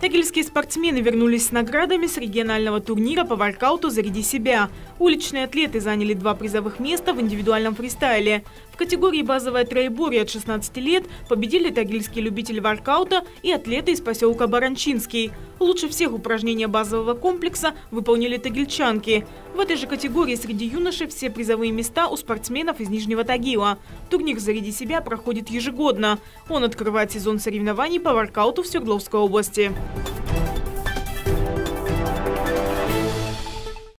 Тагильские спортсмены вернулись с наградами с регионального турнира по воркауту «Заряди себя». Уличные атлеты заняли два призовых места в индивидуальном фристайле. В категории базовая троеборье от 16 лет победили тагильские любители воркаута и атлеты из поселка Баранчинский. Лучше всех упражнения базового комплекса выполнили тагильчанки. В этой же категории среди юношей все призовые места у спортсменов из Нижнего Тагила. Турнир «Заряди себя» проходит ежегодно. Он открывает сезон соревнований по воркауту в Свердловской области.